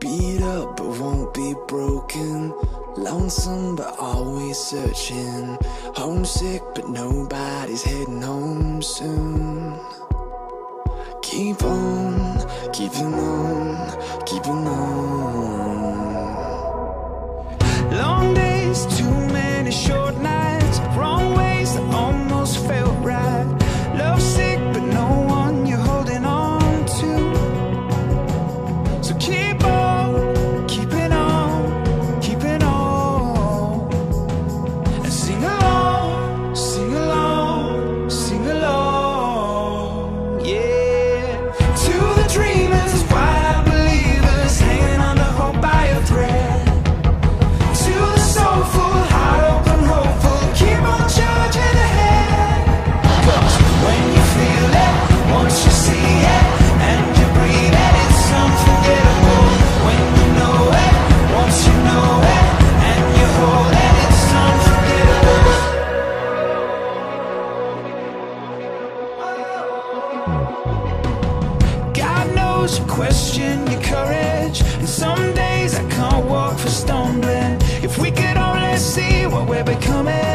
Beat up but won't be broken. Lonesome but always searching. Homesick but nobody's heading home soon. Keep on, keeping on, keeping you question your courage. And some days I can't walk for stumbling. If we could only see what we're becoming.